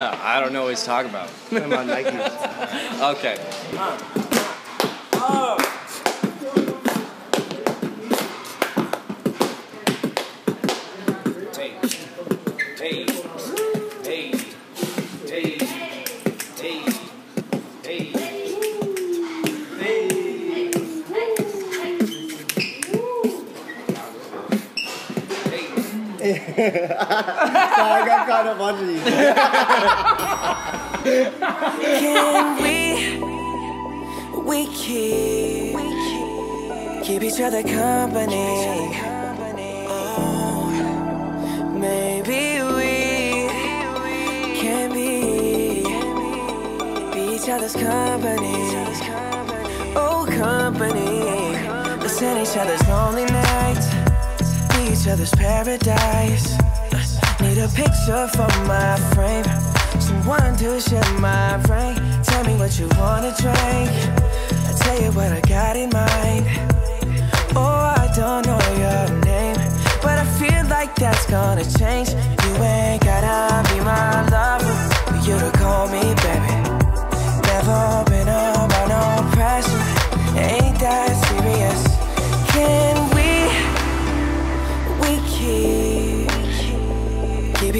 I don't know what he's talking about. I'm on Nike. Okay. I got caught up watching. Can we, we keep, keep each other company? Oh, maybe we can be, be each other's company. Oh, company. Listen each other's lonely nights, each other's paradise. Need a picture for my frame. Someone to share my brain. Tell me what you wanna drink. I tell you what I got in mind. Oh, I don't know your name, but I feel like that's gonna change. You ain't gotta be my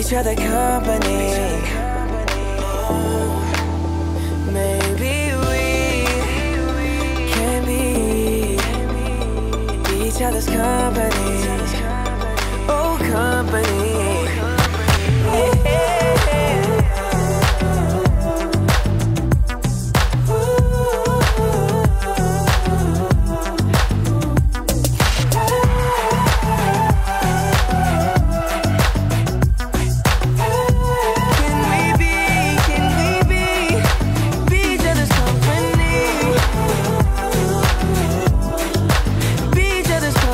each other company. Oh, maybe we can be, each other's company. Oh, company.